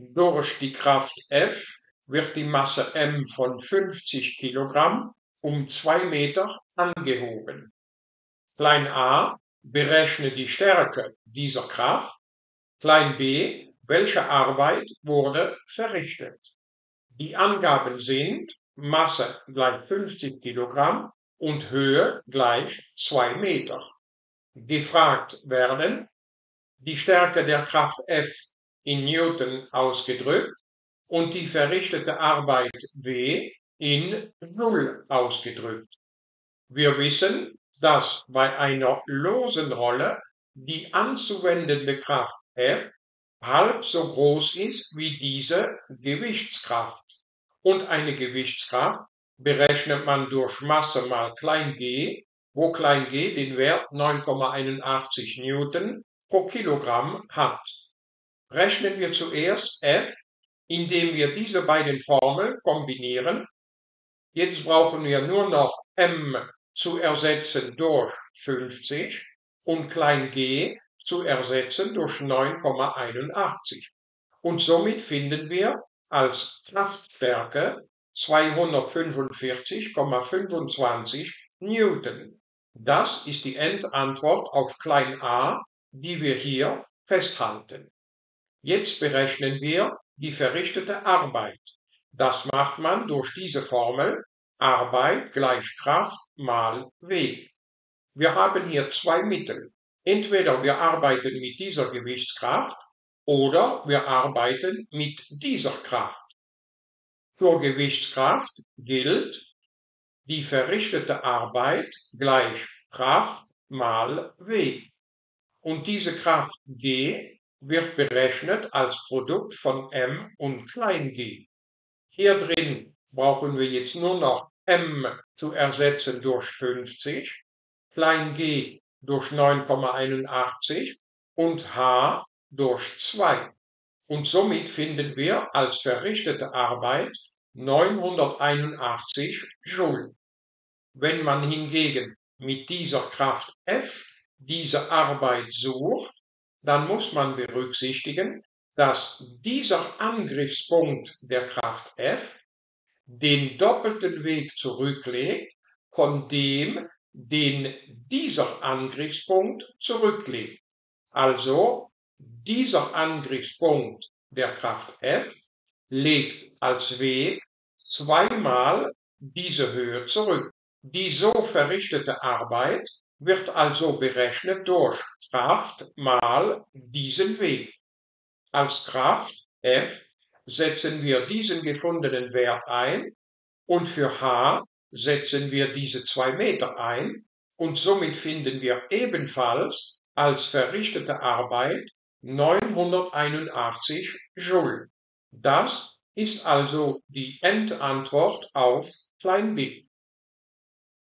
Durch die Kraft F wird die Masse m von 50 kg um 2 Meter angehoben. Klein a berechne die Stärke dieser Kraft. Klein b welche Arbeit wurde verrichtet. Die Angaben sind Masse gleich 50 kg und Höhe gleich 2 Meter. Gefragt werden die Stärke der Kraft F in Newton ausgedrückt und die verrichtete Arbeit W in Joule ausgedrückt. Wir wissen, dass bei einer losen Rolle die anzuwendende Kraft F halb so groß ist wie diese Gewichtskraft. Und eine Gewichtskraft berechnet man durch Masse mal klein g, wo klein g den Wert 9,81 Newton pro Kilogramm hat. Rechnen wir zuerst F, indem wir diese beiden Formeln kombinieren. Jetzt brauchen wir nur noch m zu ersetzen durch 50 und klein g zu ersetzen durch 9,81. Und somit finden wir als Kraftstärke 245,25 Newton. Das ist die Endantwort auf klein a, die wir hier festhalten. Jetzt berechnen wir die verrichtete Arbeit. Das macht man durch diese Formel Arbeit gleich Kraft mal W. Wir haben hier zwei Mittel. Entweder wir arbeiten mit dieser Gewichtskraft oder wir arbeiten mit dieser Kraft. Für Gewichtskraft gilt, die verrichtete Arbeit gleich Kraft mal W. Und diese Kraft G wird berechnet als Produkt von m und g. Hier drin brauchen wir jetzt nur noch m zu ersetzen durch 50, klein g durch 9,81 und h durch 2. Und somit finden wir als verrichtete Arbeit 981 Joule. Wenn man hingegen mit dieser Kraft F diese Arbeit sucht, dann muss man berücksichtigen, dass dieser Angriffspunkt der Kraft F den doppelten Weg zurücklegt von dem, den dieser Angriffspunkt zurücklegt. Also dieser Angriffspunkt der Kraft F legt als Weg zweimal diese Höhe zurück. Die so verrichtete Arbeit wird also berechnet durch Kraft mal diesen Weg. Als Kraft F setzen wir diesen gefundenen Wert ein und für H setzen wir diese 2 Meter ein und somit finden wir ebenfalls als verrichtete Arbeit 981 Joule. Das ist also die Endantwort auf klein b.